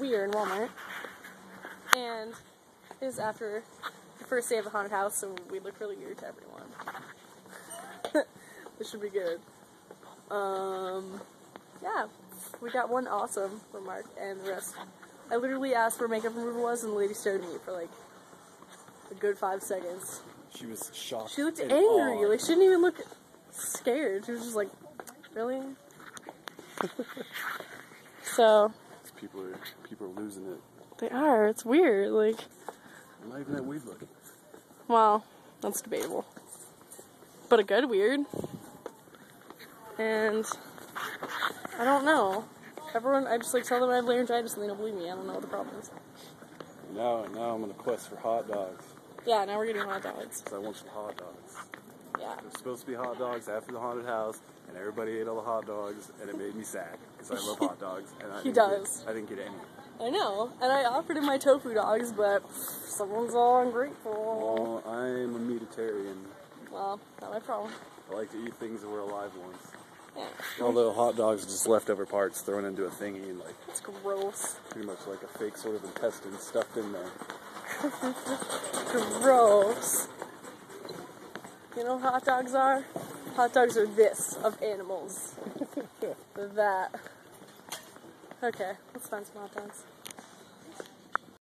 we are in Walmart, and it is after the first day of the haunted house, so we look really weird to everyone. this should be good. Um, yeah, we got one awesome remark, and the rest. I literally asked where makeup remover was, and the lady stared at me for like a good five seconds. She was shocked. She looked angry. Like she didn't even look scared. She was just like, really? so people are people are losing it. they are. It's weird. Like, I'm not even that weed looking. well, that's debatable, but a good weird. And I don't know. Everyone, I just like tell them I have laryngitis and they don't believe me. I don't know what the problem is. Now, now I'm on a quest for hot dogs. Yeah, now we're getting hot dogs. Because I want some hot dogs. Yeah. There's supposed to be hot dogs after the haunted house, and everybody ate all the hot dogs, and it made me sad because I love hot dogs. And I He didn't does. Get, I didn't get any. I know. And I offered him my tofu dogs, but someone's all ungrateful. Well, I'm a meatitarian. Well, not my problem. I like to eat things that were alive once. Yeah. Although hot dogs are just leftover parts thrown into a thingy and like It's gross. pretty much like a fake sort of intestine stuffed in there. Gross. You know what hot dogs are? Hot dogs are this of animals. that. Okay, let's find some hot dogs.